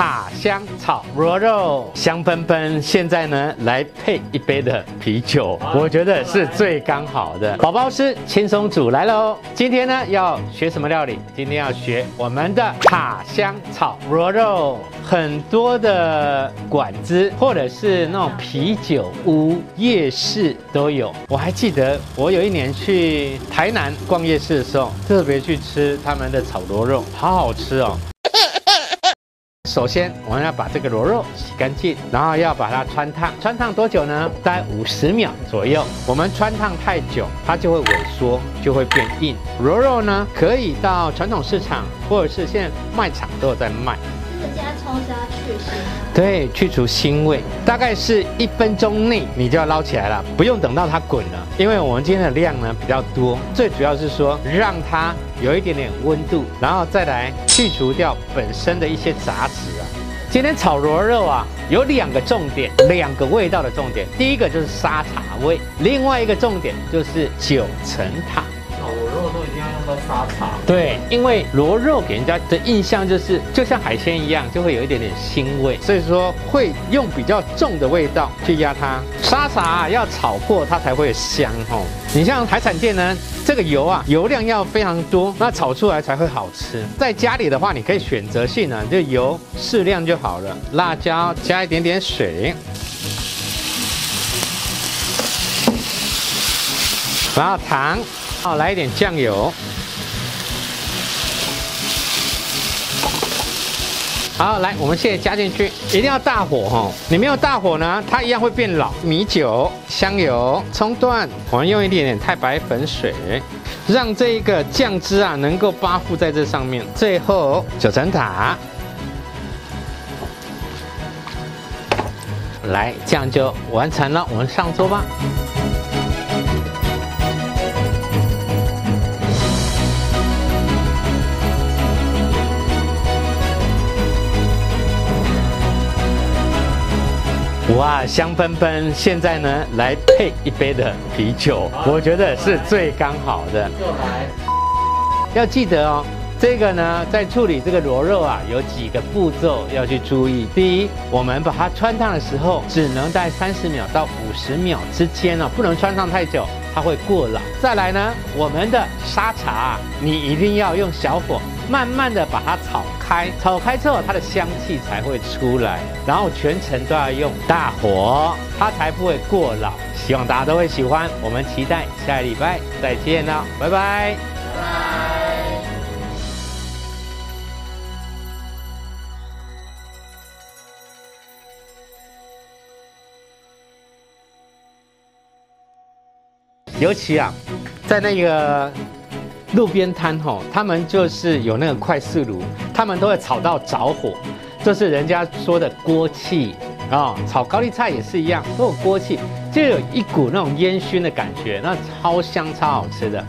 塔香炒螺肉，香喷喷。现在呢，来配一杯的啤酒，我觉得是最刚好的。宝宝师轻松煮来喽！今天呢要学什么料理？今天要学我们的塔香炒螺肉。很多的馆子或者是那种啤酒屋、夜市都有。我还记得我有一年去台南逛夜市的时候，特别去吃他们的炒螺肉，好好吃哦。首先，我们要把这个螺肉洗干净，然后要把它穿烫。穿烫多久呢？待五十秒左右。我们穿烫太久，它就会萎缩，就会变硬。螺肉呢，可以到传统市场或者是现在卖场都有在卖。加葱是要去腥？对，去除腥味，大概是一分钟内你就要捞起来了，不用等到它滚了。因为我们今天的量呢比较多，最主要是说让它有一点点温度，然后再来去除掉本身的一些杂质啊。今天炒螺肉啊，有两个重点，两个味道的重点。第一个就是沙茶味，另外一个重点就是九层塔。沙茶对，因为螺肉给人家的印象就是就像海鲜一样，就会有一点点腥味，所以说会用比较重的味道去压它。沙茶要炒过它才会香哦。你像海产店呢，这个油啊，油量要非常多，那炒出来才会好吃。在家里的话，你可以选择性呢，就油适量就好了。辣椒加一点点水，然后糖，好来一点酱油。好，来，我们现在加进去，一定要大火哈。你没有大火呢，它一样会变老。米酒、香油、葱段，我们用一点点太白粉水，让这一个酱汁啊能够包覆在这上面。最后九层塔，来，这样就完成了。我们上桌吧。哇，香喷喷！现在呢，来配一杯的啤酒，我觉得是最刚好的。就来，要记得哦，这个呢，在处理这个螺肉啊，有几个步骤要去注意。第一，我们把它穿烫的时候，只能在三十秒到五十秒之间啊，不能穿烫太久。它会过老。再来呢，我们的沙茶，你一定要用小火，慢慢的把它炒开，炒开之后，它的香气才会出来。然后全程都要用大火，它才不会过老。希望大家都会喜欢。我们期待下礼拜再见了，拜拜。尤其啊，在那个路边摊吼，他们就是有那个快速炉，他们都会炒到着火，就是人家说的锅气啊。炒高丽菜也是一样，都有锅气，就有一股那种烟熏的感觉，那超香超好吃的。